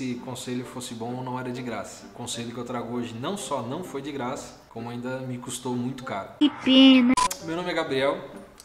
esse conselho fosse bom ou não era de graça. O conselho que eu trago hoje não só não foi de graça, como ainda me custou muito caro. Que pena. Meu nome é Gabriel,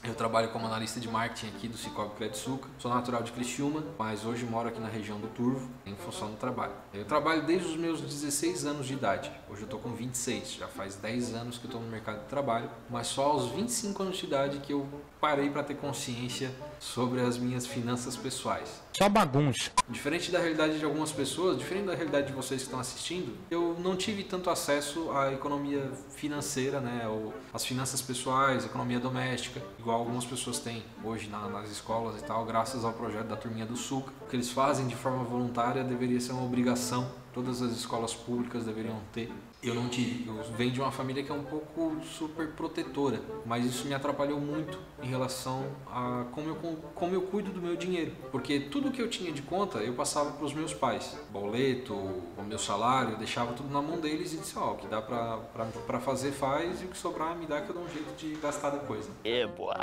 eu trabalho como analista de marketing aqui do Cicobi Credsuca. Sou natural de Criciúma, mas hoje moro aqui na região do Turvo, em função do trabalho. Eu trabalho desde os meus 16 anos de idade. Hoje eu tô com 26, já faz 10 anos que eu tô no mercado de trabalho, mas só aos 25 anos de idade que eu parei para ter consciência sobre as minhas finanças pessoais. Só bagunça. Diferente da realidade de algumas pessoas, diferente da realidade de vocês que estão assistindo, eu não tive tanto acesso à economia financeira, né, ou às finanças pessoais, economia doméstica, igual algumas pessoas têm hoje na, nas escolas e tal, graças ao projeto da Turminha do. O que eles fazem de forma voluntária deveria ser uma obrigação todas as escolas públicas deveriam ter. Eu não tive. Eu venho de uma família que é um pouco super protetora, mas isso me atrapalhou muito em relação a como eu, como eu cuido do meu dinheiro. Porque tudo que eu tinha de conta eu passava para os meus pais. Boleto, o meu salário, eu deixava tudo na mão deles e disse: Ó, oh, o que dá para fazer, faz e o que sobrar me dá que eu dou um jeito de gastar depois. Né? Yeah, boy.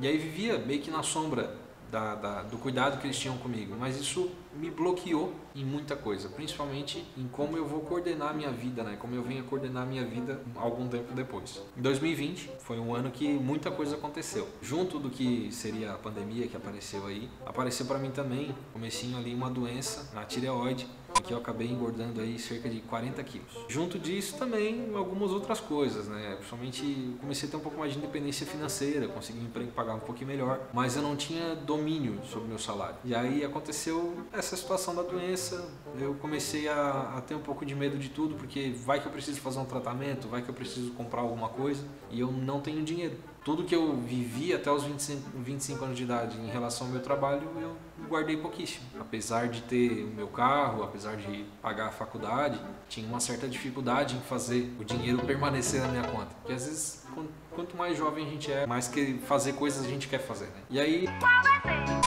E aí vivia meio que na sombra da, da, do cuidado que eles tinham comigo, mas isso me bloqueou em muita coisa, principalmente em como eu vou coordenar a minha vida, né? Como eu venho a coordenar a minha vida algum tempo depois. Em 2020 foi um ano que muita coisa aconteceu. Junto do que seria a pandemia que apareceu aí, apareceu para mim também, comecinho ali uma doença na tireoide que eu acabei engordando aí cerca de 40 quilos. Junto disso também algumas outras coisas, né? Principalmente comecei a ter um pouco mais de independência financeira, consegui um emprego pagar um pouquinho melhor, mas eu não tinha domínio sobre meu salário. E aí aconteceu essa situação da doença, eu comecei a, a ter um pouco de medo de tudo, porque vai que eu preciso fazer um tratamento, vai que eu preciso comprar alguma coisa e eu não tenho dinheiro. Tudo que eu vivi até os 25, 25 anos de idade em relação ao meu trabalho, eu guardei pouquíssimo. Apesar de ter o meu carro, apesar de pagar a faculdade, tinha uma certa dificuldade em fazer o dinheiro permanecer na minha conta. Porque às vezes, quanto mais jovem a gente é, mais que fazer coisas a gente quer fazer, né? E aí,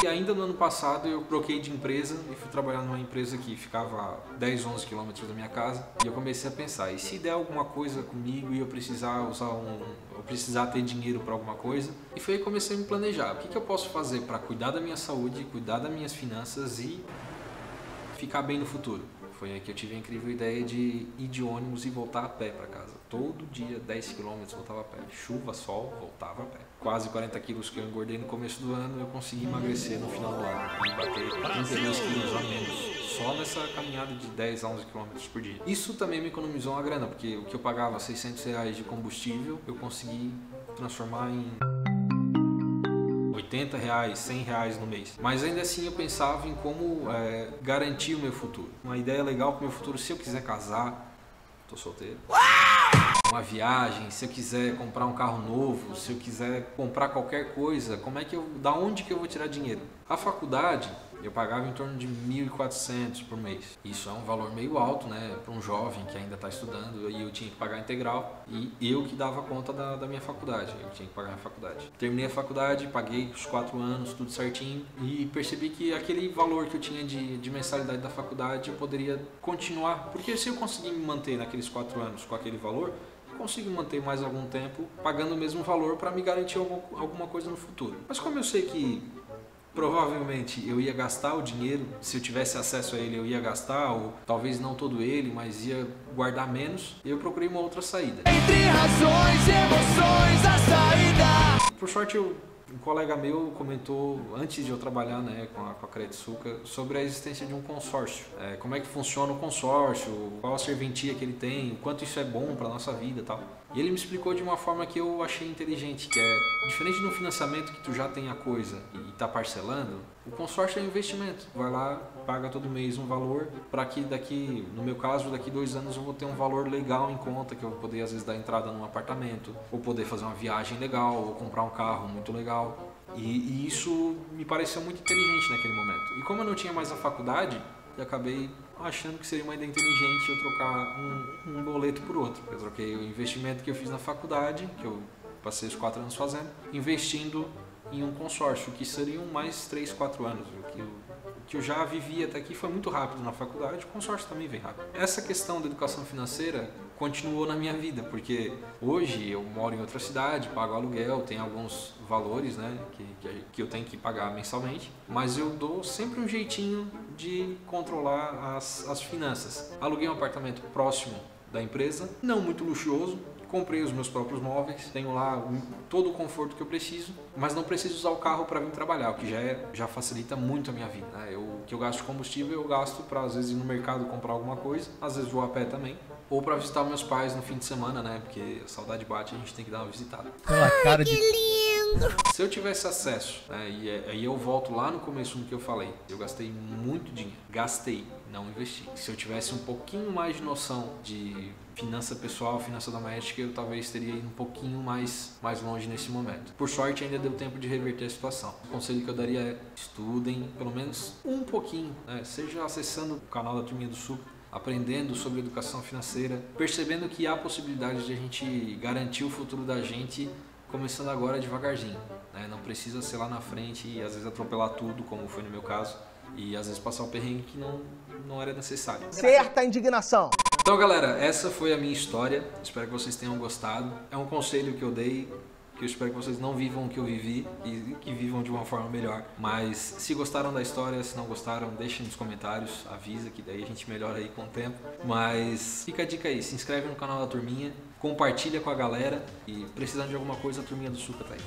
e ainda no ano passado eu troquei de empresa e fui trabalhar numa empresa que ficava a 10, 11 quilômetros da minha casa. E eu comecei a pensar, e se der alguma coisa comigo e eu precisar usar um, precisar ter dinheiro para alguma coisa? E foi aí que comecei a me planejar. O que, que eu posso fazer para cuidar da minha saúde, cuidar das minhas finanças e ficar bem no futuro? Foi aí que eu tive a incrível ideia de ir de ônibus e voltar a pé para casa. Todo dia, 10 km, voltava a pé. Chuva, sol, voltava a pé. Quase 40 quilos que eu engordei no começo do ano, eu consegui emagrecer no final do ano. E bater 32 quilos a menos. Só nessa caminhada de 10 a 11 km por dia. Isso também me economizou uma grana, porque o que eu pagava 600 reais de combustível, eu consegui transformar em 80 reais, 100 reais no mês. Mas ainda assim eu pensava em como é, garantir o meu futuro. Uma ideia legal para o meu futuro, se eu quiser casar, tô solteiro. Uma viagem, se eu quiser comprar um carro novo, se eu quiser comprar qualquer coisa, como é que eu, da onde que eu vou tirar dinheiro? A faculdade, eu pagava em torno de 1.400 por mês. Isso é um valor meio alto, né, para um jovem que ainda está estudando e eu tinha que pagar integral e eu que dava conta da, da minha faculdade, eu tinha que pagar a faculdade. Terminei a faculdade, paguei os quatro anos, tudo certinho e percebi que aquele valor que eu tinha de, de mensalidade da faculdade eu poderia continuar, porque se eu conseguir me manter naqueles quatro anos com aquele valor, consigo manter mais algum tempo pagando o mesmo valor para me garantir alguma coisa no futuro. Mas como eu sei que provavelmente eu ia gastar o dinheiro, se eu tivesse acesso a ele eu ia gastar, ou talvez não todo ele, mas ia guardar menos, eu procurei uma outra saída. Entre razões e emoções, a saída. Por sorte eu um colega meu comentou antes de eu trabalhar né, com a, com a Credsuca sobre a existência de um consórcio. É, como é que funciona o consórcio, qual a serventia que ele tem, o quanto isso é bom para nossa vida e tal. E ele me explicou de uma forma que eu achei inteligente, que é diferente do financiamento que tu já tem a coisa e está parcelando, o consórcio é investimento. Vai lá, paga todo mês um valor para que daqui, no meu caso, daqui dois anos eu vou ter um valor legal em conta, que eu vou poder às vezes dar entrada num apartamento, ou poder fazer uma viagem legal, ou comprar um carro muito legal. E, e isso me pareceu muito inteligente naquele momento. E como eu não tinha mais a faculdade, eu acabei achando que seria uma ideia inteligente eu trocar um, um boleto por outro. Eu troquei o investimento que eu fiz na faculdade, que eu passei os quatro anos fazendo, investindo em um consórcio, que seriam mais 3, 4 anos. O que, que eu já vivi até aqui foi muito rápido na faculdade, com sorte também vem rápido. Essa questão da educação financeira continuou na minha vida, porque hoje eu moro em outra cidade, pago aluguel, tem alguns valores né, que, que, que eu tenho que pagar mensalmente, mas eu dou sempre um jeitinho de controlar as, as finanças. Aluguei um apartamento próximo da empresa, não muito luxuoso, comprei os meus próprios móveis, tenho lá todo o conforto que eu preciso, mas não preciso usar o carro para vir trabalhar, o que já, é, já facilita muito a minha vida. Né? Eu, o que eu gasto de combustível, eu gasto para às vezes ir no mercado comprar alguma coisa, às vezes vou a pé também, ou para visitar meus pais no fim de semana, né? Porque a saudade bate, a gente tem que dar uma visitada. Pela cara de se eu tivesse acesso, né, e é, aí eu volto lá no começo no que eu falei, eu gastei muito dinheiro, gastei, não investi. Se eu tivesse um pouquinho mais de noção de finança pessoal, finança doméstica, eu talvez teria ido um pouquinho mais, mais longe nesse momento. Por sorte, ainda deu tempo de reverter a situação. O conselho que eu daria é estudem pelo menos um pouquinho, né? seja acessando o canal da Turminha do Sul, aprendendo sobre educação financeira, percebendo que há possibilidade de a gente garantir o futuro da gente começando agora devagarzinho. Né? Não precisa ser lá na frente e às vezes atropelar tudo, como foi no meu caso, e às vezes passar o perrengue que não, não era necessário. Certa indignação. Então, galera, essa foi a minha história. Espero que vocês tenham gostado. É um conselho que eu dei que eu espero que vocês não vivam o que eu vivi e que vivam de uma forma melhor. Mas se gostaram da história, se não gostaram, deixem nos comentários, avisa que daí a gente melhora aí com o tempo. Mas fica a dica aí, se inscreve no canal da Turminha, compartilha com a galera e precisando de alguma coisa, a Turminha do Suca tá aí.